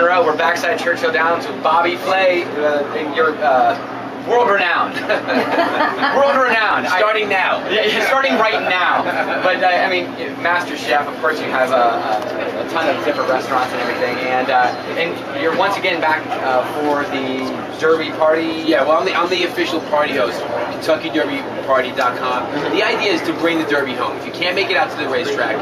We're backside Churchill Downs with Bobby Flay, uh, and you're uh, world renowned. world renowned. Starting now. Yeah, starting right now. But uh, I mean, Master Chef. Of course, you have a, a, a ton of different restaurants and everything, and uh, and you're once again back uh, for the Derby party. Yeah, well, I'm the, I'm the official party host, KentuckyDerbyParty.com. Mm-hmm. The idea is to bring the Derby home. If you can't make it out to the racetrack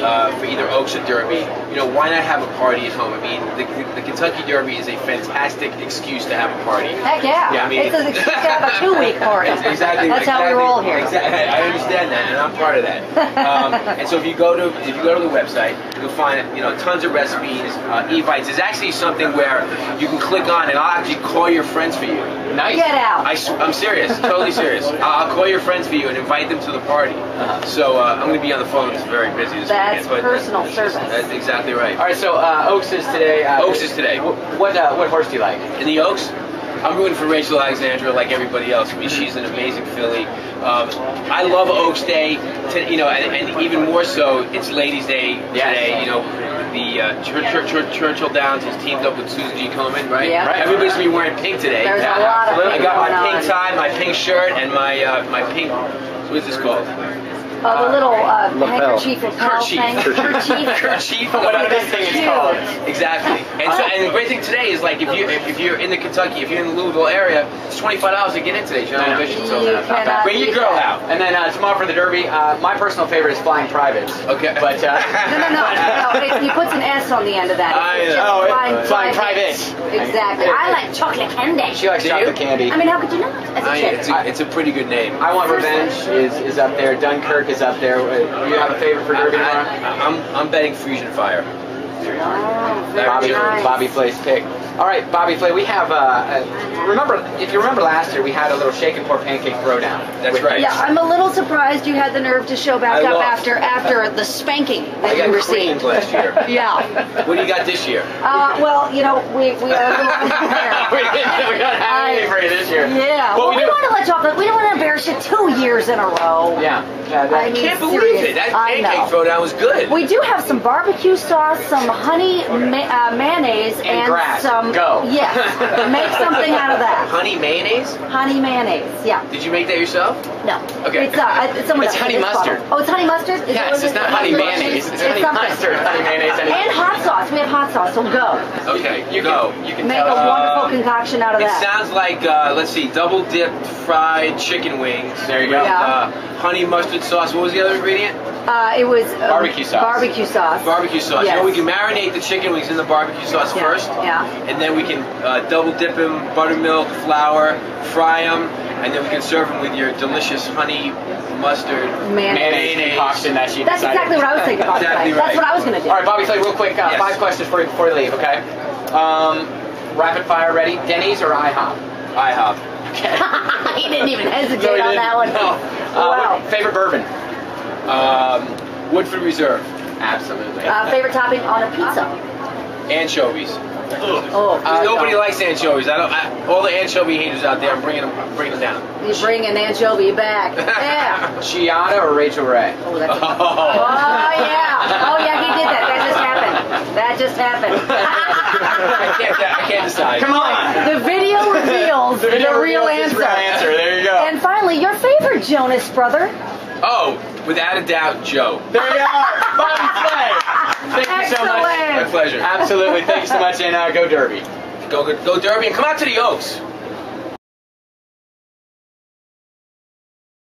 uh, for either Oaks or Derby, you know, why not have a party at home? I mean, the, the Kentucky Derby is a fantastic excuse to have a party. Heck yeah. Yeah, I mean, it's an excuse to have a two-week party. Exactly. That's how we roll here. Exactly. I understand that, and I'm part of that. Um, and so if you go to if you go to the website, you'll find you know tons of recipes, uh, e-vites. There's actually something where you can click on, and I'll actually call your friends for you. Nice. Get out. I, am serious, totally serious. I'll, I'll call your friends for you and invite them to the party. Uh-huh. So uh, I'm going to be on the phone. It's very busy this That's weekend. but personal service. That's exactly right. All right, so uh, Oaks is today. Uh, Oaks is today. wh- What uh, what horse do you like? In the Oaks, I'm rooting for Rachel Alexandra like everybody else. I mean, she's an amazing filly. Um, I love Oaks Day, to, you know, and, and even more so, it's Ladies' Day today. You know, the uh, Chur- Chur- Chur- Churchill Downs has teamed up with Susan G. Komen, right? Yeah. Right. Everybody's gonna be wearing pink today. There's Yeah, a lot of absolutely. I got my pink on. tie, my pink shirt, and my uh, my pink. What is this called? Uh, the little uh, Lapel. handkerchief lapel Kerchief. thing. Kerchief. Kerchief, Whatever this thing is called. Exactly. And so, and the great thing today is like if you if, if you're in the Kentucky, if you're in the Louisville area, it's twenty five dollars to get in today. General I know. admission. So You not bring your girl out. And then uh, tomorrow for the Derby, uh, my personal favorite is Flying Privates. Okay. But uh, No, no, no. no it, he puts an S on the end of that. I know. Oh, it- flying, flying private. private. Exactly. I like chocolate candy. she likes Do you? chocolate candy. I mean, how could you not? As a I, chick. it's, a, it's a pretty good name. I Want Revenge is, is up there. Dunkirk is up there. Uh, You have a favorite for Derby tomorrow? I, am I'm betting Friesan Fire. Oh, Bobby, nice. Bobby Flay's pick. All right, Bobby Flay. We have. Uh, uh, remember, if you remember last year, we had a little shake and pour pancake throwdown. That's right. Yeah, I'm a little surprised you had the nerve to show back I up lost. after after the spanking that I you creamed received. last year. Yeah. What do you got this year? Uh, well, you know, we, we are a little we didn't we don't have anything for you this year. Yeah. Well, Well, we we, do- want to let chocolate. We don't want two years in a row. Yeah. yeah I mean, Can't believe serious. it. That I pancake know. throwdown was good. We do have some barbecue sauce, some honey ma- uh, mayonnaise, And grass. some. Go. Yes. Make something out of that. Honey mayonnaise? Honey mayonnaise. Yeah. Did you make that yourself? No. Okay. It's uh, it's someone It's else. honey bottle. mustard. Oh, it's honey mustard. Is Yes, it- it's not honey mayonnaise. It's honey mustard, honey mayonnaise, and- And hot sauce. We have hot sauce. So go. Okay, You go. can, you can Make tell a us. wonderful Uh, concoction out of It that. It sounds like, uh, let's see, double dipped fried chicken wings. There you go. Yeah. Uh, honey mustard sauce. What was the other ingredient? Uh, it was uh, Barbecue sauce. Barbecue sauce. Barbecue sauce. Yes. You know, we can marinate the chicken wings in the barbecue sauce Yeah, first. yeah. And then we can uh, double dip them, buttermilk, flour, fry them, and then we can serve them with your delicious honey mustard Mayonnaise. mayonnaise concoction that she That's decided. exactly what I was thinking about. Exactly today. That's what I was going to do. All right, Bobby, Flay, real quick, uh, Yes. five questions for you before you leave, okay? Um, rapid fire ready? Denny's or IHOP? IHOP. Okay. he didn't even hesitate No, he didn't. that one. No. Uh, wow. favorite bourbon? Um, Woodford Reserve. Absolutely. Uh, favorite topping on a pizza? Anchovies. Oh, Uh, Nobody no. likes anchovies. I don't. I, all the anchovy haters out there, I'm bringing them, I'm bringing them down. You bring an anchovy back. Yeah. Giada or Rachael Ray? Oh, that's. Oh Oh. yeah. Oh yeah, he did that. That just happened. That just happened. I can't. I can't decide. Come on! the video reveals the, video real reveals answer. the real answer. There you go. And finally, your favorite Jonas brother. Oh, without a doubt, Joe. there you are, Bobby Flay. Thank you so much. My pleasure. Absolutely. Thank you so much, and uh, go Derby. Go, go, go Derby and come out to the Oaks.